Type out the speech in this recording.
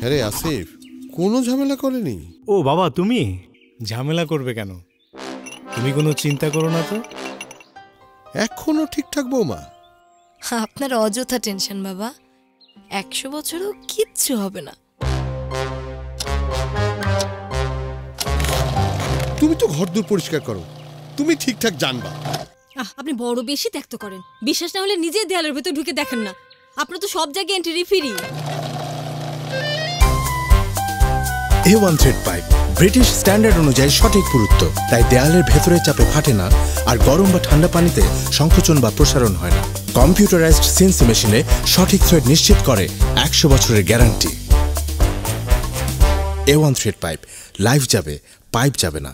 হ্যাঁ আসিফ কোনো ঝামেলা করেনি? ও বাবা তুমি? ঝামেলা করবে কেন? তুমি কোনো চিন্তা করো না তো। এখনও ঠিকঠাক বৌমা? আপনার অযথা টেনশন বাবা। একশো বছরও কিচ্ছু হবে না। তুমি তো ঘর দূর পরিষ্কার করো। তুমি ঠিকঠাক জানবা। আহ, আপনি বড় বেশি ত্যাক্ত করেন। বিশ্বাস না হলে নিজে দেয়ালের ভেতর ঢুকে দেখেন না। আপনার তো সব জায়গায় entry free A one thread pipe British standard অনুযায়ী সঠিক পুরুত্ব, তাই দেয়ালের ভেতরে চাপে ফাটে না আর গরম বা ঠান্ডা পানিতে সংকোচন বা প্রসারণ হয় না। কম্পিউটারাইজড সিনসি মেশিনে সঠিক থ্রেড নিশ্চিত করে একশো বছরের guarantee A one thread pipe life যাবে পাইপ যাবে না।